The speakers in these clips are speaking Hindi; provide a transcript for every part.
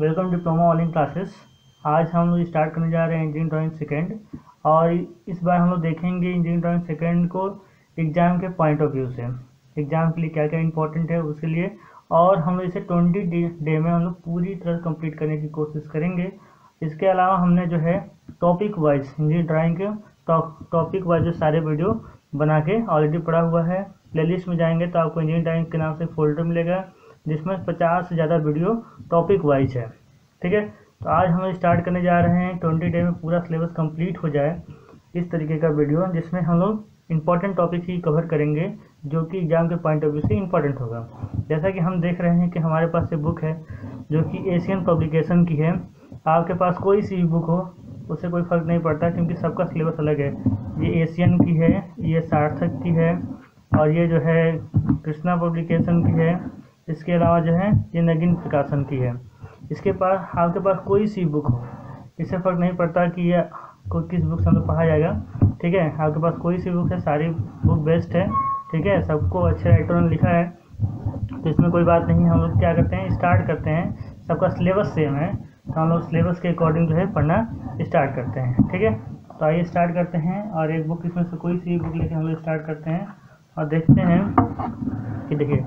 वेलकम डिप्लोमा ऑनलाइन क्लासेस आज हम लोग स्टार्ट करने जा रहे हैं इंजीनियरिंग ड्राइंग सेकेंड और इस बार हम लोग देखेंगे इंजीनियरिंग ड्राइंग सेकेंड को एग्ज़ाम के पॉइंट ऑफ़ व्यू से। एग्ज़ाम के लिए क्या क्या इंपॉर्टेंट है उसके लिए और हम लोग इसे ट्वेंटी डे में हम लोग पूरी तरह कंप्लीट करने की कोशिश करेंगे। इसके अलावा हमने जो है टॉपिक वाइज इंजीनियरिंग ड्राइंग के टॉपिक वाइज जो सारे वीडियो बना के ऑलरेडी पड़ा हुआ है। प्लेलिस्ट में जाएँगे तो आपको इंजीनियरिंग ड्राइंग के नाम से फोल्डर मिलेगा, जिसमें पचास से ज़्यादा वीडियो टॉपिक वाइज है। ठीक है? तो आज हम स्टार्ट करने जा रहे हैं ट्वेंटी डे में पूरा सिलेबस कंप्लीट हो जाए इस तरीके का वीडियो जिसमें हम लोग इंपॉर्टेंट टॉपिक ही कवर करेंगे, जो कि एग्ज़ाम के पॉइंट ऑफ़ व्यू से इंपॉर्टेंट होगा। जैसा कि हम देख रहे हैं कि हमारे पास एक बुक है, जो कि एशियन पब्लिकेशन की है। आपके पास कोई सी बुक हो, उससे कोई फ़र्क नहीं पड़ता, क्योंकि सबका सिलेबस अलग है। ये एशियन की है, ये सार्थक की है, और ये जो है कृष्णा पब्लिकेशन की है। इसके अलावा जो है, ये नगिन प्रकाशन की है। इसके पास आपके पास कोई सी बुक हो। इससे फ़र्क नहीं पड़ता कि यह को, किस बुक से हम पढ़ा जाएगा। ठीक है? आपके पास कोई सी बुक है, सारी बुक बेस्ट है। ठीक है? सबको अच्छे राइटर ने लिखा है। तो इसमें कोई बात नहीं, हम लोग क्या करते हैं? स्टार्ट करते हैं। सबका सिलेबस सेम है। तो हम लोग सिलेबस के अकॉर्डिंग जो है, पढ़ना स्टार्ट करते हैं। ठीक है? तो आइए स्टार्ट करते हैं और एक बुक इसमें से कोई सी बुक लेके हम लोग स्टार्ट करते हैं और देखते हैं कि देखिए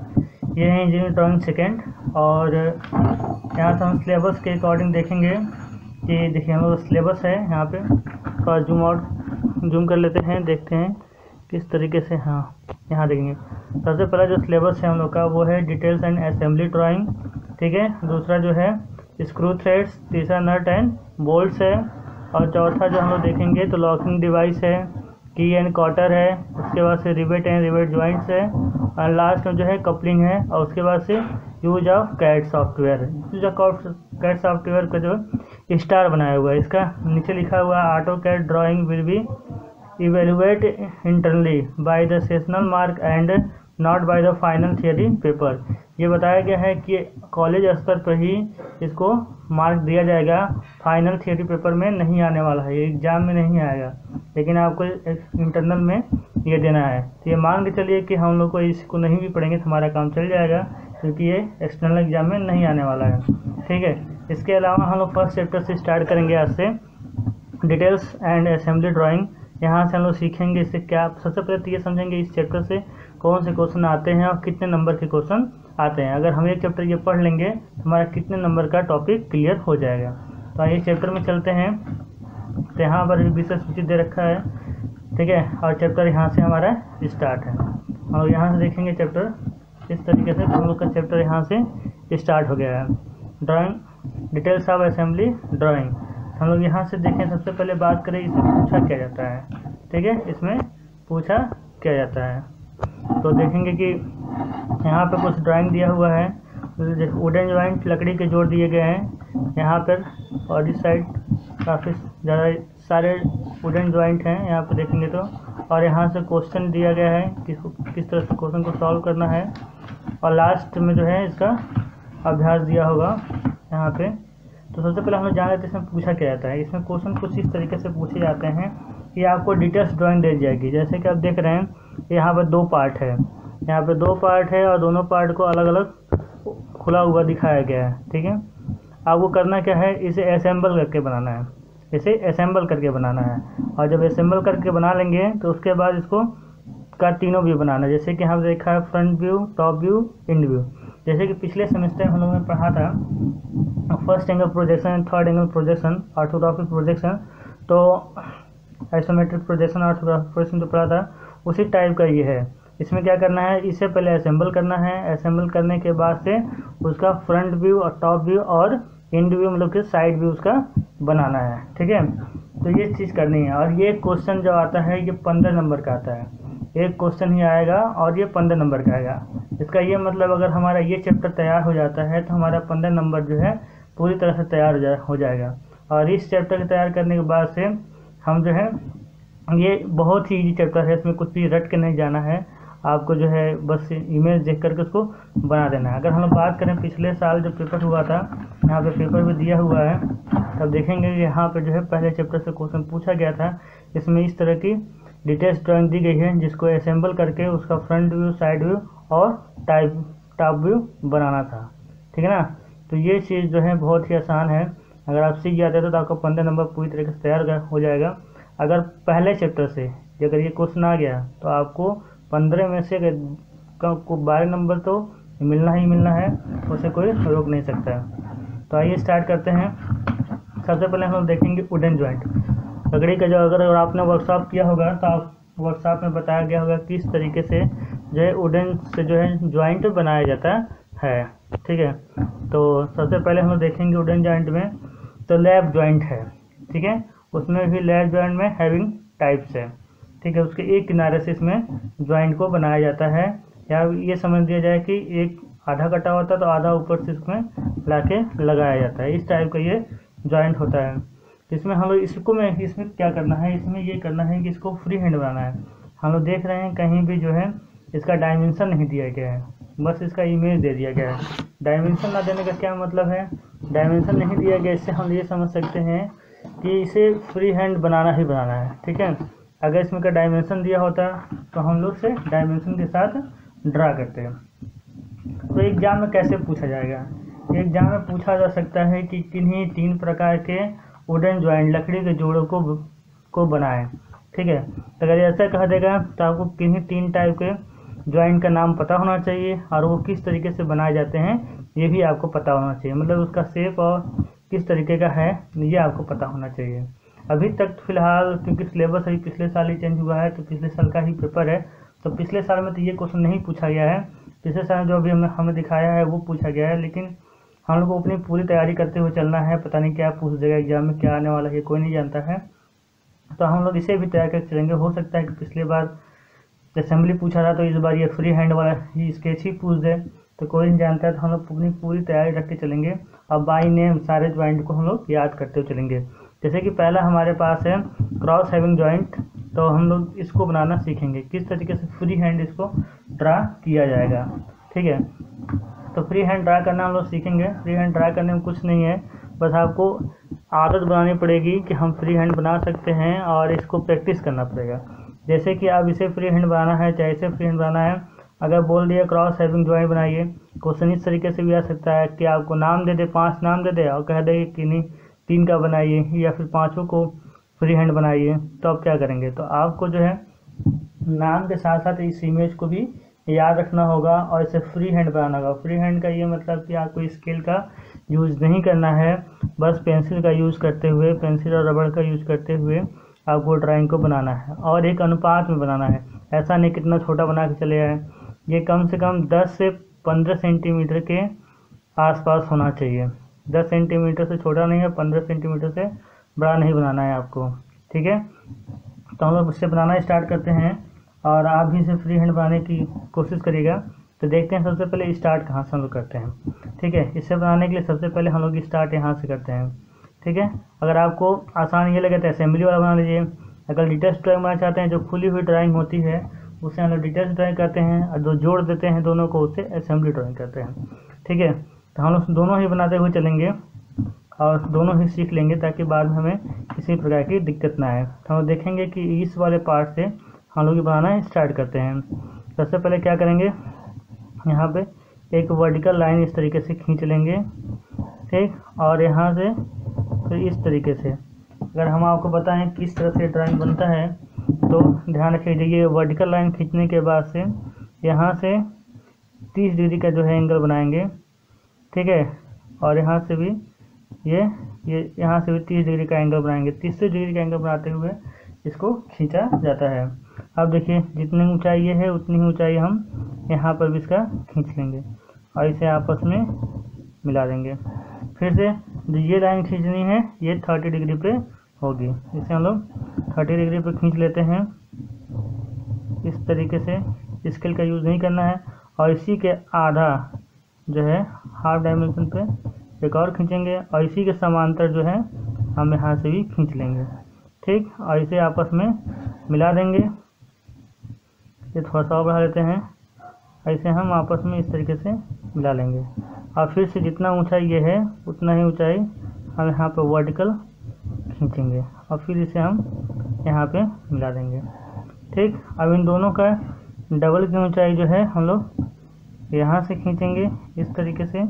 ये है इंजीनियरिंग ड्राइंग सेकेंड और, यहाँ से हम सिलेबस के अकॉर्डिंग देखेंगे। कि देखिए हम लोग सिलेबस है, यहाँ पे थोड़ा जूम आउट जूम कर लेते हैं, देखते हैं किस तरीके से हाँ यहाँ देखेंगे। सबसे पहला जो सिलेबस है हम लोग का, वो है डिटेल्स एंड असेंबली ड्राइंग ठीक है? दूसरा जो है स्क्रू थ्रेड्स तीसरा नट एंड बोल्ट्स है, और चौथा जो हम लोग देखेंगे तो लॉकिंग डिवाइस है की एंड क्वार्टर है, उसके बाद से रिबेट एंड रिबेट ज्वाइंट्स है और लास्ट में जो है कपलिंग है और उसके बाद से use of CAD software. Use of CAD software का जो स्टार बनाया हुआ है। इसका नीचे लिखा हुआ है auto CAD drawing will be evaluate internally by the sessional mark and not by the final theory paper ये बताया गया है कि कॉलेज स्तर पर ही इसको मार्क दिया जाएगा। फाइनल थियरी पेपर में नहीं आने वाला है, ये एग्ज़ाम में नहीं आएगा। लेकिन आपको इंटरनल में ये देना है। तो ये मान के चलिए कि हम लोग को इसको नहीं भी पढ़ेंगे तो हमारा काम चल जाएगा, क्योंकि ये एक्सटर्नल एग्ज़ाम में नहीं आने वाला है। ठीक है? इसके अलावा हम लोग फ़र्स्ट चैप्टर से स्टार्ट करेंगे आज से। डिटेल्स एंड असेंबली ड्राइंग यहाँ से हम लोग सीखेंगे इससे क्या, सबसे पहले तो ये समझेंगे इस चैप्टर से कौन से क्वेश्चन आते हैं और कितने नंबर के क्वेश्चन आते हैं। अगर हम एक चैप्टर ये पढ़ लेंगे तो हमारा कितने नंबर का टॉपिक क्लियर हो जाएगा। तो आइए चैप्टर में चलते हैं। तो यहाँ पर विषय सूची दे रखा है। ठीक है, और चैप्टर यहाँ से हमारा स्टार्ट है। और यहाँ से देखेंगे चैप्टर इस तरीके से हम लोग का चैप्टर यहाँ से स्टार्ट हो गया है। Drawing details of assembly drawing हम लोग यहाँ से देखें, सबसे पहले बात करें इसे पूछा क्या जाता है। ठीक है, इसमें पूछा क्या जाता है। तो देखेंगे कि यहाँ पर कुछ ड्राइंग दिया हुआ है। वुडन ज्वाइंट लकड़ी के जोड़ दिए गए हैं। यहाँ पर और इस साइड काफ़ी ज़्यादा सारे वुडन ज्वाइंट हैं, यहाँ पर देखेंगे तो। और यहाँ से क्वेश्चन दिया गया है किस किस तरह से क्वेश्चन को सॉल्व करना है। और लास्ट में जो है इसका अभ्यास दिया होगा यहाँ पे। तो सबसे पहले हम जान लेते इसमें पूछा क्या जाता है। इसमें क्वेश्चन कुछ इस तरीके से पूछे जाते हैं कि आपको डिटेल्स ड्राइंग दे जाएगी। जैसे कि आप देख रहे हैं, यहाँ पर दो पार्ट है। यहाँ पे दो पार्ट है और दोनों पार्ट को अलग अलग खुला हुआ दिखाया गया है, ठीक है? आपको करना क्या है? इसे असेंबल करके बनाना है। इसे असेंबल करके बनाना है। और जब असेंबल करके बना लेंगे तो उसके बाद इसको का तीनों व्यू बनाना है। जैसे कि हम देखा है front view top view end view जैसे कि पिछले सेमेस्टर हम लोगों ने पढ़ा था first angle projection third angle projection orthographic projection तो आइसोमेट्रिक प्रोजेक्शन ऑर्थोग्राफिक प्रोजेक्शन जो पढ़ा था, उसी टाइप का ये है। इसमें क्या करना है? इसे पहले असेंबल करना है। असेंबल करने के बाद से उसका फ्रंट व्यू और टॉप व्यू और इंड व्यू मतलब कि साइड व्यू उसका बनाना है। ठीक है? तो ये चीज़ करनी है। और ये क्वेश्चन जो आता है, ये पंद्रह नंबर का आता है। एक क्वेश्चन ही आएगा और ये पंद्रह नंबर का आएगा। इसका ये मतलब अगर हमारा ये चैप्टर तैयार हो जाता है तो हमारा पंद्रह नंबर जो है, पूरी तरह से तैयार हो जा, हो जाएगा। और इस चैप्टर के तैयार करने के बाद से हम जो है, ये बहुत ही ईजी चैप्टर है। इसमें कुछ भी रट के नहीं जाना है। आपको जो है बस इमेज देख करके उसको बना देना है। अगर हम बात करें, पिछले साल जो पेपर हुआ था, यहाँ पे पेपर भी दिया हुआ है। तब देखेंगे यहाँ पे जो है पहले चैप्टर से क्वेश्चन पूछा गया था। इसमें इस तरह की डिटेल्स ड्राइंग दी गई है, जिसको असेंबल करके उसका फ्रंट व्यू साइड व्यू और टाइप टॉप व्यू बनाना था। ठीक है ना? तो ये चीज़ जो है बहुत ही आसान है। अगर आप सीख जाते हैं तो आपका पंद्रह नंबर पूरी तरीके से तैयार हो जाएगा। अगर पहले चैप्टर से, अगर ये क्वेश्चन आ गया तो आपको पंद्रह में से बारह नंबर तो मिलना ही मिलना है, उसे कोई रोक नहीं सकता है। तो आइए स्टार्ट करते हैं। सबसे पहले हम देखेंगे वुडन ज्वाइंट लकड़ी का जो अगर आपने वर्कशॉप किया होगा तो आप वर्कशॉप में बताया गया होगा किस तरीके से जो है वुडन से जो है ज्वाइंट बनाया जाता है। ठीक है? तो सबसे पहले हम देखेंगे वुडन ज्वाइंट में तो लैब ज्वाइंट है। ठीक है? उसमें भी लैब ज्वाइंट में हैविंग टाइप्स है। ठीक है, उसके एक किनारे से इसमें ज्वाइंट को बनाया जाता है। या ये समझ दिया जाए कि एक आधा कटा होता है तो आधा ऊपर से इसमें ला के लगाया जाता है। इस टाइप का ये ज्वाइंट होता है। इसमें हम लोग, इसको में, इसमें क्या करना है? इसमें ये करना है कि इसको फ्री हैंड बनाना है। हम लोग देख रहे हैं कहीं भी जो है, इसका डायमेंशन नहीं दिया गया है। बस इसका इमेज दे दिया गया है। डायमेंशन ना देने का क्या मतलब है? डायमेंशन नहीं दिया गया, इससे हम ये समझ सकते हैं कि इसे फ्री हैंड बनाना ही बनाना है। ठीक है? अगर इसमें का डायमेंशन दिया होता तो हम लोग से डायमेंशन के साथ ड्रा करते हैं। तो एग्ज़ाम में कैसे पूछा जाएगा? एग्ज़ाम में पूछा जा सकता है कि किन्हीं तीन प्रकार के वुडन ज्वाइंट लकड़ी के जोड़ों को को बनाएँ। ठीक है? अगर ऐसा कह देगा तो आपको किन्हीं तीन टाइप के ज्वाइंट का नाम पता होना चाहिए, और वो किस तरीके से बनाए जाते हैं, ये भी आपको पता होना चाहिए। मतलब उसका शेप और किस तरीके का है, ये आपको पता होना चाहिए। अभी तक फ़िलहाल क्योंकि सिलेबस अभी पिछले साल ही चेंज हुआ है तो पिछले साल का ही पेपर है। तो पिछले साल में तो ये क्वेश्चन नहीं पूछा गया है। पिछले साल जो अभी हमें हमें दिखाया है, वो पूछा गया है, लेकिन हम लोग को अपनी पूरी तैयारी करते हुए चलना है। पता नहीं क्या पूछ देगा एग्ज़ाम में क्या आने वाला है कोई नहीं जानता है। तो हम लोग इसे भी तैयार कर चलेंगे। हो सकता है कि पिछले बार असेंबली पूछा था तो इस बार ये फ्री हैंड वाला ही स्केच ही पूछ दे। तो कोई नहीं जानता है तो हम लोग अपनी पूरी तैयारी रख के चलेंगे। और बाई नेम सारे ज्वाइंट को हम लोग याद करते हुए चलेंगे। जैसे कि पहला हमारे पास है क्रॉस हैविंग ज्वाइंट तो हम लोग इसको बनाना सीखेंगे। किस तरीके से फ्री हैंड इसको ड्रा किया जाएगा? ठीक है? तो फ्री हैंड ड्रा करना हम लोग सीखेंगे। फ्री हैंड ड्रा करने में कुछ नहीं है। बस आपको आदत बनानी पड़ेगी कि हम फ्री हैंड बना सकते हैं और इसको प्रैक्टिस करना पड़ेगा। जैसे कि आप इसे फ्री हैंड बनाना है, चाहे इसे फ्री हैंड बनाना है, अगर बोल दिया क्रॉस हैविंग ज्वाइंट बनाइए, क्वेश्चन इस तरीके से भी आ सकता है कि आपको नाम दे दे, पाँच नाम दे दे और कह दे कि नहीं तीन का बनाइए या फिर पाँचों को फ्री हैंड बनाइए तो आप क्या करेंगे? तो आपको जो है, नाम के साथ साथ इस इमेज को भी याद रखना होगा और इसे फ्री हैंड बनाना होगा। फ्री हैंड का ये मतलब कि आपको स्केल का यूज़ नहीं करना है, बस पेंसिल का यूज़ करते हुए पेंसिल और रबड़ का यूज़ करते हुए आपको ड्राइंग को बनाना है और एक अनुपात में बनाना है। ऐसा नहीं कितना छोटा बना के चले आए। ये कम से कम 10 से 15 सेंटीमीटर के आसपास होना चाहिए। 10 सेंटीमीटर से छोटा नहीं है 15 सेंटीमीटर से बड़ा नहीं बनाना है आपको, ठीक है? तो हम लोग उससे बनाना स्टार्ट करते हैं और आप भी इसे फ्री हैंड बनाने की कोशिश करिएगा। तो देखते हैं सबसे पहले स्टार्ट कहाँ से हम लोग करते हैं, ठीक है? इसे बनाने के लिए सबसे पहले हम लोग स्टार्ट यहाँ से करते हैं, ठीक है? अगर आपको आसान ये लगे तो असेंबली वाला बना लीजिए। अगर डिटेल्स ड्राइंग बनाना चाहते हैं, जो खुली हुई ड्राइंग होती है, उसे हम लोग डिटेल्स ड्राइंग करते हैं और जो जोड़ देते हैं दोनों को, उसे असेंबली ड्राइंग करते हैं, ठीक है? तो हम लोग दोनों ही बनाते हुए चलेंगे और दोनों ही सीख लेंगे ताकि बाद में हमें किसी प्रकार की दिक्कत ना आए। तो हम देखेंगे कि इस वाले पार्ट से हम लोग बनाना स्टार्ट करते हैं। सबसे पहले क्या करेंगे? यहाँ पे एक वर्टिकल लाइन इस तरीके से खींच लेंगे, ठीक? और यहाँ से फिर इस तरीके से। अगर हम आपको बताएँ किस तरह से ड्राइंग बनता है तो ध्यान रखिए ये वर्टिकल लाइन खींचने के बाद से यहाँ से तीस डिग्री का जो है एंगल बनाएँगे। ठीक है? और यहाँ से भी ये ये, यहाँ से भी तीस डिग्री का एंगल बनाएँगे। तीस डिग्री का एंगल बनाते हुए इसको खींचा जाता है। अब देखिए, जितनी ऊंचाई ये है, उतनी ही ऊंचाई हम यहाँ पर भी इसका खींच लेंगे और इसे आपस में मिला देंगे। फिर से जो ये लाइन खींचनी है, ये थर्टी डिग्री पे होगी। इसे हम लोग थर्टी डिग्री पे खींच लेते हैं। इस तरीके से स्केल का यूज़ नहीं करना है और इसी के आधा जो है हाफ़ डायमेंशन पे एक और खींचेंगे। और इसी के समांतर जो है, हम यहाँ से भी खींच लेंगे। ठीक और इसे आपस में मिला देंगे। ये थोड़ा सा बढ़ा लेते हैं। ऐसे हम आपस में इस तरीके से मिला लेंगे। और फिर से जितना ऊंचाई ये है, उतना ही ऊंचाई हम यहाँ पर वर्टिकल खींचेंगे। और फिर इसे हम यहाँ पे मिला देंगे। ठीक, अब इन दोनों का डबल की ऊंचाई जो है, हम लोग यहाँ से खींचेंगे। इस तरीके से।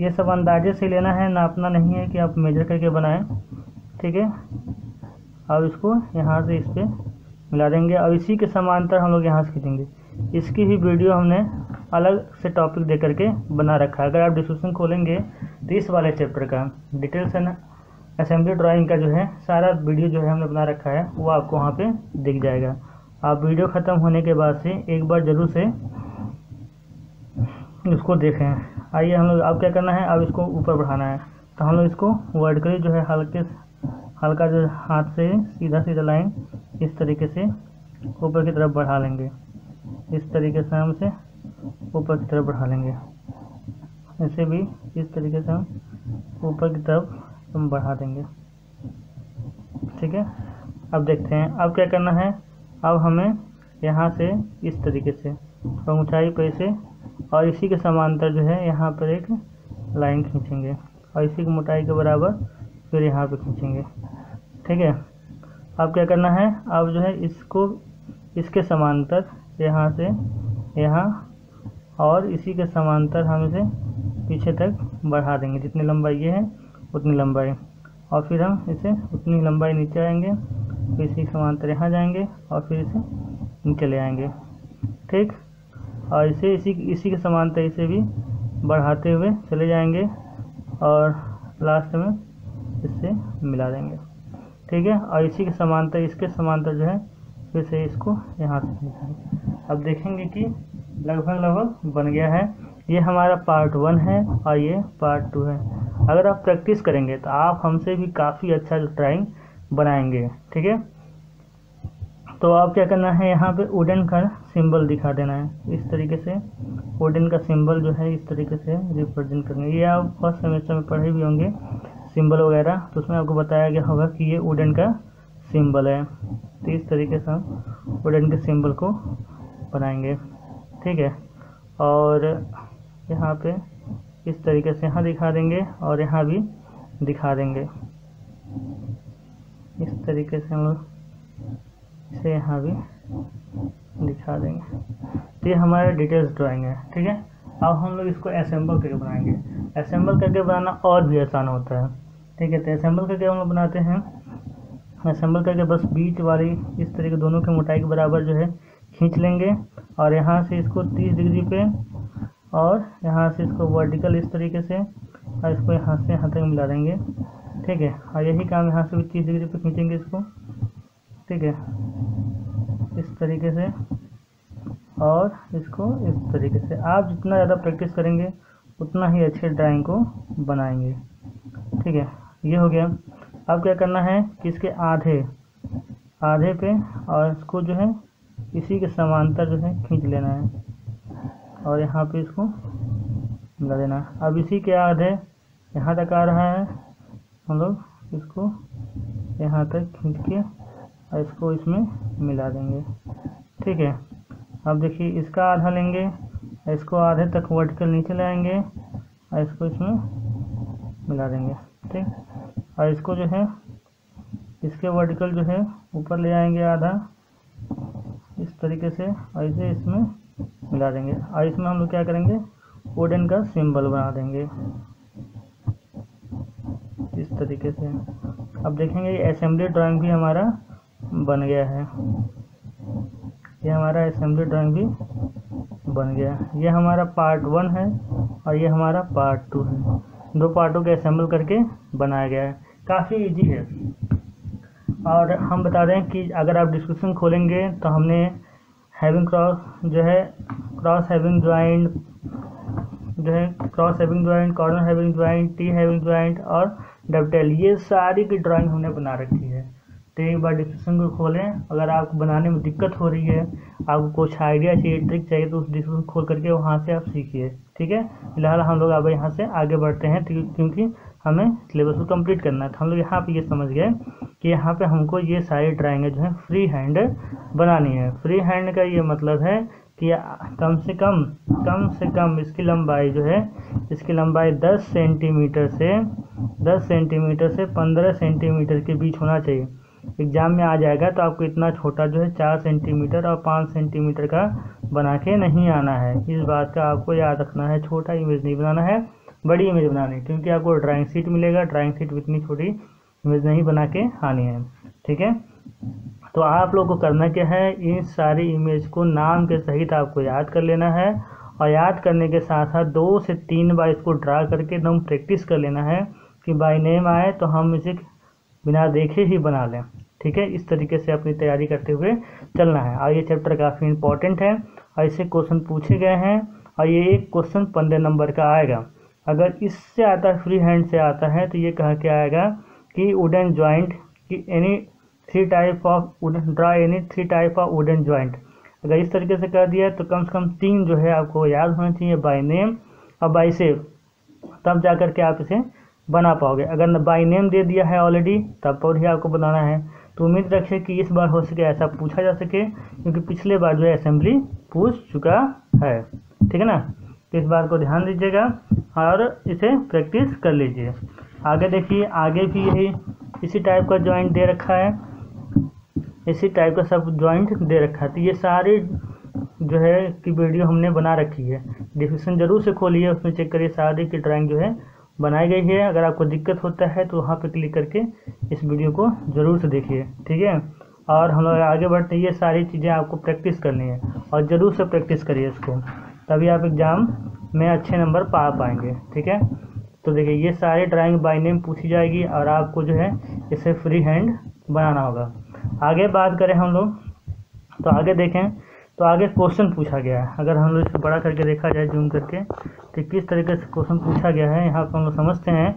ये सब अंदाजे से लेना है, नापना नहीं है कि आप मेजर करके बनाएँ। ठीक है? अब इसको यहाँ से इस पर मिला देंगे। और इसी के समांतर हम लोग यहाँ से खींचेंगे। इसकी भी वीडियो हमने अलग से टॉपिक दे करके बना रखा है। अगर आप डिस्क्रिप्शन खोलेंगे तो इस वाले चैप्टर का डिटेल्स एंड असेंबली ड्राइंग का जो है, सारा वीडियो जो है हमने बना रखा है, वो आपको वहाँ पे दिख जाएगा। आप वीडियो ख़त्म होने के बाद से एक बार ज़रूर से उसको देखें। आइए हम लोग, अब क्या करना है? अब इसको ऊपर बढ़ाना है। तो हम लोग इसको वर्टिकली जो है हल्के हल्का जो हाथ से सीधा सीधा लाइन इस तरीके से ऊपर की तरफ़ बढ़ा लेंगे। इस तरीके से हम इसे ऊपर की तरफ़ बढ़ा लेंगे। ऐसे भी इस तरीके से हम ऊपर की तरफ़ हम बढ़ा देंगे। ठीक है? अब देखते हैं। अब क्या करना है? अब हमें यहाँ से इस तरीके से ऊंचाई पर इसे और इसी के समांतर जो है, यहाँ पर एक लाइन खींचेंगे। और इसी की मोटाई के बराबर फिर यहाँ पे खींचेंगे। ठीक है? अब क्या करना है? अब जो है, इसको, इसके समांतर यहाँ से, यहाँ और इसी के समांतर हम इसे पीछे तक बढ़ा देंगे। जितनी लंबाई ये है, उतनी लंबाई। और फिर हम इसे उतनी लंबाई नीचे आएँगे, फिर इसी के समांतर यहाँ जाएँगे और फिर इसे नीचे ले आएँगे। ठीक? और इसे इसी इसी के समांतर इसे भी बढ़ाते हुए चले जाएँगे और लास्ट में इससे मिला देंगे। ठीक है? और इसी के समानता, इसके समानता जो है, फिर से इसको यहाँ से मिलाएँगे अब देखेंगे कि लगभग लगभग बन गया है। ये हमारा पार्ट वन है और ये पार्ट टू है। अगर आप प्रैक्टिस करेंगे तो आप हमसे भी काफ़ी अच्छा ड्राइंग बनाएँगे। ठीक है? तो आप क्या करना है, यहाँ पे वुडन का सिंबल दिखा देना है। इस तरीके से वुडन का सिंबल जो है, इस तरीके से रिप्रेजेंट करेंगे ये आप फ़र्स्ट सेमेस्टर में पढ़े भी होंगे सिंबल वगैरह। तो उसमें आपको बताया गया होगा कि ये वुडन का सिंबल है। तो इस तरीके से हम वुडन के सिंबल को बनाएँगे। ठीक है? और यहाँ पे इस तरीके से यहाँ दिखा देंगे और यहाँ भी दिखा देंगे। इस तरीके से हम लोग इसे यहाँ भी दिखा देंगे। तो ये हमारा डिटेल्स ड्राइंग है, ठीक है? अब हम लोग इसको असेंबल करके बनाएँगे। असेंबल करके बनाना और भी आसान होता है। ठीक है तो असेंबल करके हम लोग बनाते हैं। असेंबल करके बस बीच वाली, इस तरीके दोनों के मोटाई के बराबर जो है, खींच लेंगे। और यहाँ से इसको 30 डिग्री पे और यहाँ से इसको वर्टिकल इस तरीके से और इसको यहाँ से यहाँ तक मिला देंगे। ठीक है, और यही काम यहाँ से भी तीस डिग्री पे खींचेंगे इसको। ठीक है। तरीके से और इसको इस तरीके से। आप जितना ज़्यादा प्रैक्टिस करेंगे, उतना ही अच्छे ड्राइंग को बनाएँगे। ठीक है? ये हो गया। अब क्या करना है कि इसके आधे आधे पे और इसको जो है, इसी के समांतर जो है, खींच लेना है। और यहाँ पे इसको मिला देना है। अब इसी के आधे, यहाँ तक आ रहा है। हम लोग इसको यहाँ तक खींच के और इसको इसमें मिला देंगे। ठीक है? अब देखिए, इसका आधा लेंगे, इसको आधे तक वर्टिकल नीचे लाएँगे और इसको इसमें मिला देंगे। ठीक? और इसको जो है, इसके वर्टिकल जो है, ऊपर ले आएँगे आधा, इस तरीके से, और इसे इसमें मिला देंगे। और इसमें हम लोग क्या करेंगे? वुडन का सिंबल बना देंगे। इस तरीके से। अब देखेंगे असेंबली ड्राइंग भी हमारा बन गया है। ये हमारा असेंबली ड्राइंग भी बन गया। ये हमारा पार्ट वन है और ये हमारा पार्ट टू है। दो पार्टों के असेंबल करके बनाया गया है। काफ़ी इजी है। और हम बता दें कि अगर आप डिस्क्रिप्शन खोलेंगे तो हमने हैविंग क्रॉस जो है क्रॉस हैविंग ज्वाइंट जो है cross halving joint corner halving joint T halving joint और डबटेल ये सारी की ड्राइंग हमने बना रखी है। तो एक बार डिस्क्रिप्शन को खोलें। अगर आपको बनाने में दिक्कत हो रही है, आपको कुछ आइडिया चाहिए ट्रिक चाहिए तो उस डिस्क्रिप्शन खोल करके वहाँ से आप सीखिए। ठीक है? फ़िलहाल हम लोग अब यहाँ से आगे बढ़ते हैं क्योंकि हमें सिलेबस को कंप्लीट करना है। तो हम लोग यहाँ पे ये समझ गए कि यहाँ पे हमको ये सारी ड्राइंगें जो है फ्री हैंड बनानी है। फ्री हैंड का ये मतलब है कि कम से कम कम से कम इसकी लंबाई जो है, इसकी लंबाई 10 सेंटीमीटर से 10 सेंटीमीटर से 15 सेंटीमीटर के बीच होना चाहिए। एग्ज़ाम में आ जाएगा तो आपको इतना छोटा जो है चार सेंटीमीटर और पाँच सेंटीमीटर का बना के नहीं आना है। इस बात का आपको याद रखना है, छोटा इमेज नहीं बनाना है, बड़ी इमेज बनानी है, क्योंकि आपको ड्राइंग सीट मिलेगा ड्राइंग सीट में इतनी छोटी इमेज नहीं बना के आनी है, ठीक है? तो आप लोग को करना क्या है इन सारी इमेज को नाम के सहित आपको याद कर लेना है और याद करने के साथ साथ दो से तीन बार इसको ड्रा करके एकदम प्रैक्टिस कर लेना है कि बाई नेम आए तो हम इसे बिना देखे ही बना लें। ठीक है, इस तरीके से अपनी तैयारी करते हुए चलना है। और ये चैप्टर काफ़ी इंपॉर्टेंट है। और क्वेश्चन पूछे गए हैं। और ये एक क्वेश्चन पंद्रह नंबर का आएगा। अगर इससे आता है फ्री हैंड से आता है तो ये कहा के आएगा कि वुडन जॉइंट कि any three type of wooden draw any three type of wooden joint अगर इस तरीके से कर दिया तो कम से कम तीन जो है आपको याद होना चाहिए बाई नेम और बाई सेव तब जा कर के आप इसे बना पाओगे। अगर बाई नेम दे दिया है ऑलरेडी तब पर ही आपको बनाना है। तो उम्मीद रखे कि इस बार हो सके ऐसा पूछा जा सके, क्योंकि पिछले बार जो है असेंबली पूछ चुका है। ठीक है ना? तो इस बार को ध्यान दीजिएगा और इसे प्रैक्टिस कर लीजिए। आगे देखिए, आगे भी यही इसी टाइप का जॉइंट दे रखा है। इसी टाइप का सब जॉइंट दे रखा है। तो ये सारी जो है की वीडियो हमने बना रखी है। डिस्क्रिप्शन ज़रूर से खोलिए, उसमें चेक करिए सारी की ड्राइंग जो है बनाई गई है। अगर आपको दिक्कत होता है तो वहाँ पर क्लिक करके इस वीडियो को ज़रूर से देखिए, ठीक है? और हम लोग आगे बढ़ते ये सारी चीज़ें आपको प्रैक्टिस करनी है और ज़रूर से प्रैक्टिस करिए इसको। तभी आप एग्ज़ाम में अच्छे नंबर पा पाएँगे, ठीक है? तो देखिए, ये सारे ड्राइंग बाई नेम पूछी जाएगी और आपको जो है इसे फ्री हैंड बनाना होगा। आगे बात करें हम लोग तो आगे देखें। तो आगे क्वेश्चन पूछा गया है। अगर हम लोग इसको बड़ा करके देखा जाए जूम करके तो किस तरीके से क्वेश्चन पूछा गया है, यहाँ पर हम लोग समझते हैं।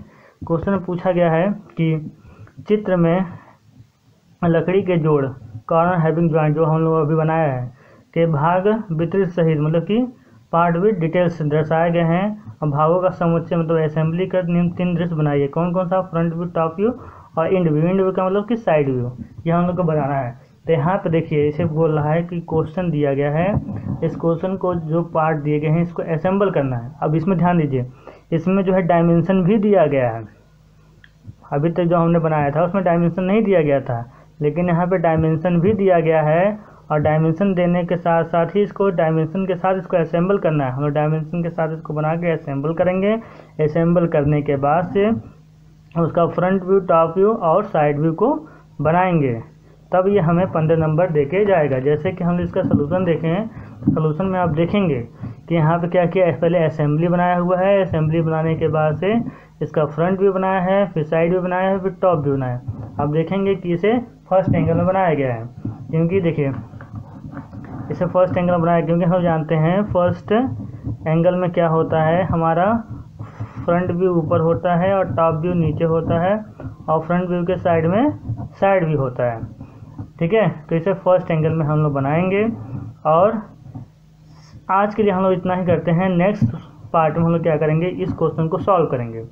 क्वेश्चन पूछा गया है कि चित्र में लकड़ी के जोड़ कॉर्नर हैविंग ज्वाइंट जो हम लोग अभी बनाया है, के भाग वितरित सहित मतलब कि पार्ट विद डिटेल्स दर्शाए गए हैं, और भागों का समुच्चय मतलब असेंबली कर नियम, तीन दृश्य बनाइए। कौन कौन सा फ्रंट व्यू टॉप व्यू और इंड व्यू इंड व्यू का मतलब कि साइड व्यू यह हम लोग को बनाना है। तो यहाँ पर देखिए, इसे बोल रहा है कि क्वेश्चन दिया गया है। इस क्वेश्चन को जो पार्ट दिए गए हैं, इसको असेंबल करना है। अब इसमें ध्यान दीजिए, इसमें जो है डायमेंशन भी दिया गया है। अभी तक जो हमने बनाया था, उसमें डायमेंशन नहीं दिया गया था। लेकिन यहाँ पे डायमेंशन भी दिया गया है और डायमेंशन देने के साथ साथ ही इसको डायमेंशन के साथ इसको असेंबल करना है। हम लोग डायमेंशन के साथ इसको बना के असेंबल करेंगे। असेंबल करने के बाद से उसका फ्रंट व्यू टॉप व्यू और साइड व्यू को बनाएँगे। तब ये हमें पंद्रह नंबर दे के जाएगा। जैसे कि हम इसका सोलूसन देखें तो सोलूसन में आप देखेंगे कि यहाँ पे क्या किया पहले असेंबली बनाया हुआ है। असेंबली बनाने के बाद से इसका फ्रंट भी बनाया है, फिर साइड भी बनाया है, फिर टॉप भी बनाया है। आप देखेंगे कि इसे फ़र्स्ट एंगल में बनाया गया है। क्योंकि देखिए, इसे फ़र्स्ट एंगल बनाया क्योंकि हम जानते हैं फ़र्स्ट एंगल में क्या होता है? हमारा फ्रंट व्यू ऊपर होता है और टॉप व्यू नीचे होता है और फ्रंट व्यू के साइड में साइड भी होता है। ठीक है? तो इसे फ़र्स्ट एंगल में हम लोग बनाएँगे। और आज के लिए हम लोग इतना ही करते हैं। नेक्स्ट पार्ट में हम लोग क्या करेंगे? इस क्वेश्चन को सॉल्व करेंगे।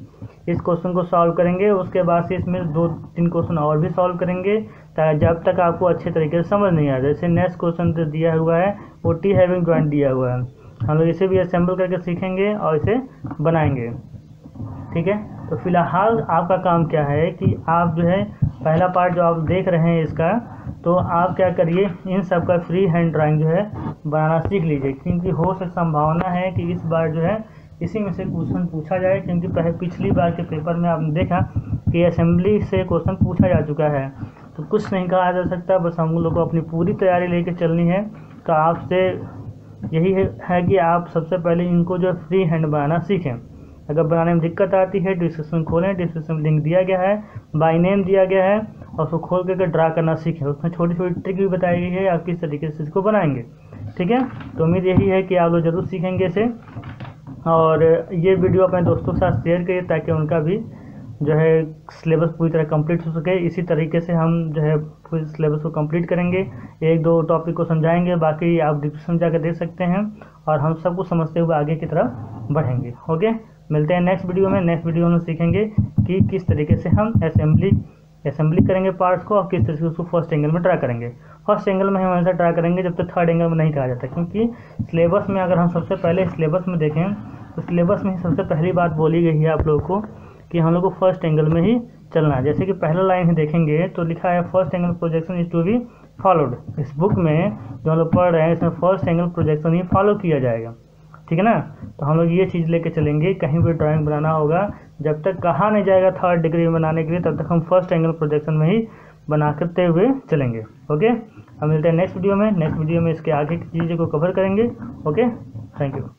इस क्वेश्चन को सॉल्व करेंगे। उसके बाद से इसमें दो तीन क्वेश्चन और भी सॉल्व करेंगे, ताकि जब तक आपको अच्छे तरीके से समझ नहीं आ जाए। जैसे नेक्स्ट क्वेश्चन तो दिया हुआ है, वो टी हैविंग ज्वाइंट दिया हुआ है। हम लोग इसे भी असेंबल करके सीखेंगे और इसे बनाएँगे। ठीक है? तो फ़िलहाल आपका काम क्या है कि आप जो है, पहला पार्ट जो आप देख रहे हैं इसका तो आप क्या करिए, इन सब का फ्री हैंड ड्राइंग जो है, बनाना सीख लीजिए, क्योंकि हो सकता संभावना है कि इस बार जो है, इसी में से क्वेश्चन पूछा जाए, क्योंकि पहले पिछली बार के पेपर में आपने देखा कि असेंबली से क्वेश्चन पूछा जा चुका है। तो कुछ नहीं कहा जा सकता, बस हम लोग को अपनी पूरी तैयारी लेके चलनी है। तो आपसे यही है कि आप सबसे पहले इनको जो फ्री हैंड बनाना सीखें। अगर बनाने में दिक्कत आती है, डिस्क्रिप्शन खोलें, डिस्क्रिप्शन में लिंक दिया गया है बाई नेम दिया गया है, और उसको खोल करके ड्रा करना सीखें। उसमें छोटी छोटी ट्रिक भी बताई गई है, आप किस तरीके से इसको बनाएँगे। ठीक है? तो उम्मीद यही है कि आप लोग ज़रूर सीखेंगे इसे। और ये वीडियो अपने दोस्तों के साथ शेयर करिए, ताकि उनका भी जो है सिलेबस पूरी तरह कंप्लीट हो सके। इसी तरीके से हम जो है पूरे सिलेबस को कंप्लीट करेंगे। एक दो टॉपिक को समझाएँगे, बाकी आप डिस्क्रिप्शन जाकर देख सकते हैं, और हम सबको समझते हुए आगे की तरफ़ बढ़ेंगे। ओके मिलते हैं नेक्स्ट वीडियो में। नेक्स्ट वीडियो में सीखेंगे कि किस तरीके से हम असेंबली असेंबली करेंगे पार्ट्स को और किस तरीके से उसको फ़र्स्ट एंगल में ट्रा करेंगे। फ़र्स्ट एंगल में हम हमेशा ट्रा करेंगे, जब तक तो थर्ड एंगल में नहीं कहा जाता। क्योंकि सिलेबस में अगर हम सबसे पहले सिलेबस में देखें तो सिलेबस में सबसे पहली बात बोली गई है आप लोगों को कि हम लोग को फ़र्स्ट एंगल में ही चलना है। जैसे कि पहला लाइन ही देखेंगे तो लिखा है first angle projection is to be followed इस बुक में जो हम लोग पढ़ रहे हैं, इसमें फ़र्स्ट एंगल प्रोजेक्शन ही फॉलो किया जाएगा। ठीक है ना? तो हम लोग ये चीज़ लेके चलेंगे। कहीं भी ड्राइंग बनाना होगा, जब तक कहा नहीं जाएगा थर्ड डिग्री में बनाने के लिए, तब तक हम फ़र्स्ट एंगल प्रोजेक्शन में ही बना करते हुए चलेंगे। ओके? हम मिलते हैं नेक्स्ट वीडियो में। नेक्स्ट वीडियो में इसके आगे की चीज़ों को कवर करेंगे। ओके? Thank you